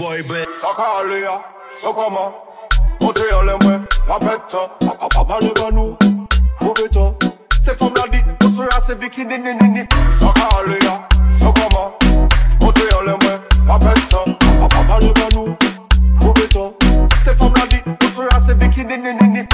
boy bet. Sakalea, Sakama, papa Papetta, Papanebanou, Roberto. se femme la dit, on sera c'est Vicky Nini Nini. Sakalea, Sakama, papa Papetta, Papanebanou, Roberto. se femme la dit, se viki ni ni ni ni.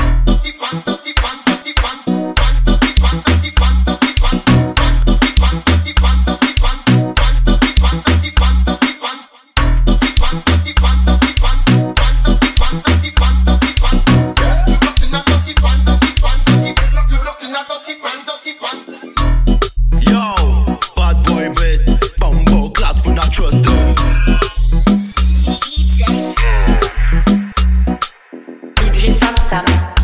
WhatsApp.